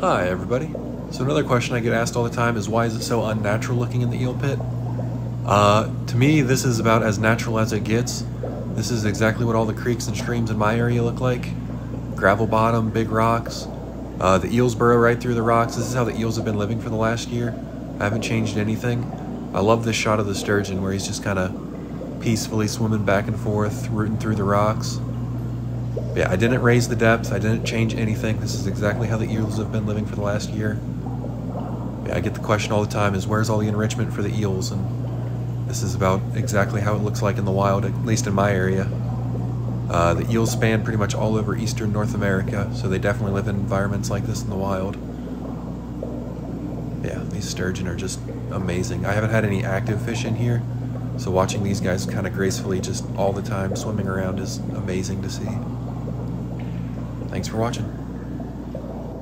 Hi, everybody. So another question I get asked all the time is why is it so unnatural looking in the eel pit? Uh, to me, this is about as natural as it gets. This is exactly what all the creeks and streams in my area look like. Gravel bottom, big rocks. Uh, the eels burrow right through the rocks. This is how the eels have been living for the last year. I haven't changed anything. I love this shot of the sturgeon where he's just kind of peacefully swimming back and forth, rooting through the rocks. Yeah, I didn't raise the depth. I didn't change anything. This is exactly how the eels have been living for the last year. Yeah, I get the question all the time is where's all the enrichment for the eels? And this is about exactly how it looks like in the wild, at least in my area. Uh, the eels span pretty much all over eastern North America, so they definitely live in environments like this in the wild. Yeah, these sturgeon are just amazing. I haven't had any active fish in here, so watching these guys kind of gracefully just all the time swimming around is amazing to see. Thanks for watching.